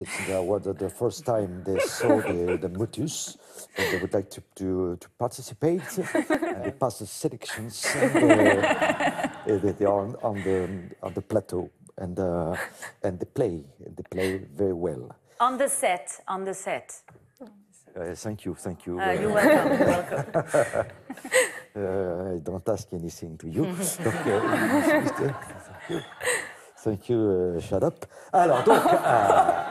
That uh, was the first time they saw the, the Motus, and they would like to, to, to participate. and they passed the selections, and uh, they, are on, on, the, on the plateau, and, uh, and they play, they play very well. On the set, on the set. Uh, thank you, thank you. Uh, you're welcome, you're welcome. Uh, I don't ask anything to you. Thank you. thank you, uh, shut up. Alors, donc, euh,